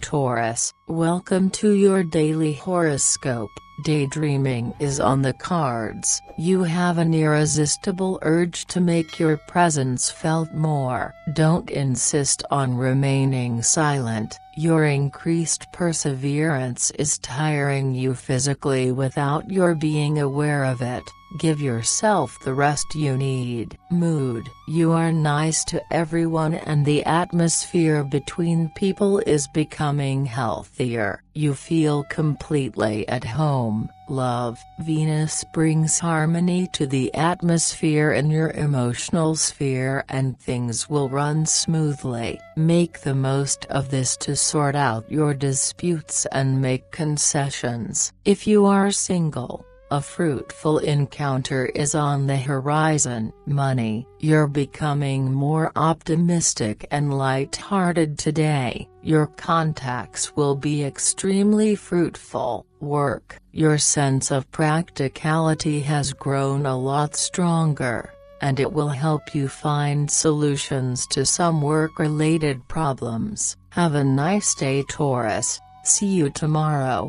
Taurus, welcome to your daily horoscope. Daydreaming is on the cards. You have an irresistible urge to make your presence felt more. Don't insist on remaining silent. Your increased perseverance is tiring you physically without your being aware of it. Give yourself the rest you need. Mood You are nice to everyone and the atmosphere between people is becoming healthier. You feel completely at home. Love Venus brings harmony to the atmosphere in your emotional sphere and things will run smoothly. Make the most of this to sort out your disputes and make concessions. If you are single, a fruitful encounter is on the horizon. Money You're becoming more optimistic and light-hearted today. Your contacts will be extremely fruitful. Work Your sense of practicality has grown a lot stronger, and it will help you find solutions to some work-related problems. Have a nice day Taurus, see you tomorrow.